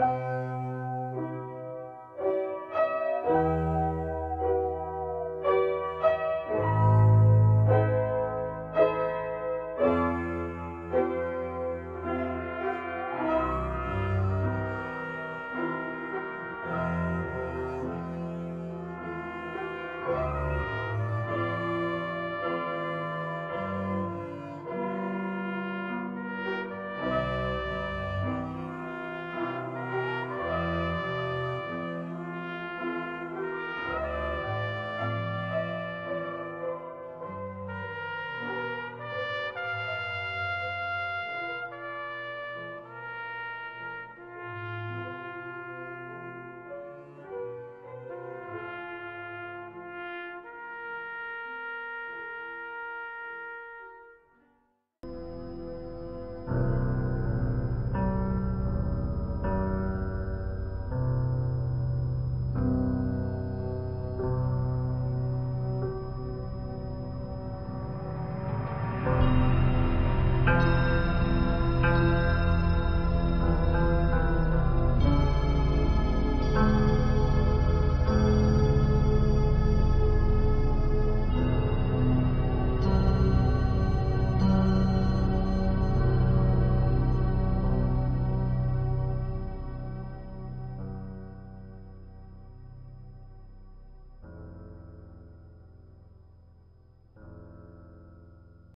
Bye.